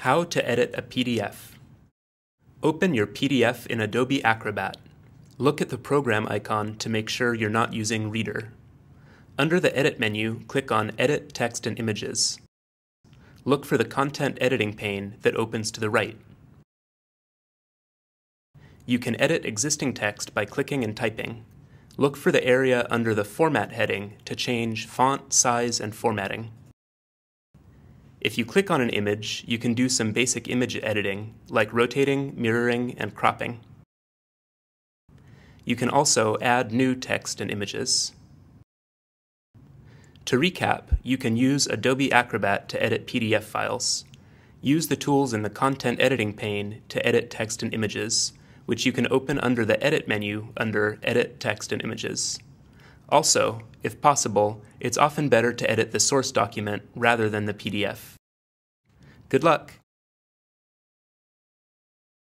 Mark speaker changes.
Speaker 1: How to edit a PDF. Open your PDF in Adobe Acrobat. Look at the program icon to make sure you're not using Reader. Under the Edit menu, click on Edit Text and Images. Look for the Content Editing pane that opens to the right. You can edit existing text by clicking and typing. Look for the area under the Format heading to change font, size, and formatting. If you click on an image, you can do some basic image editing, like rotating, mirroring, and cropping. You can also add new text and images. To recap, you can use Adobe Acrobat to edit PDF files. Use the tools in the Content Editing pane to edit text and images, which you can open under the Edit menu under Edit Text and Images. Also, if possible, it's often better to edit the source document rather than the PDF. Good luck!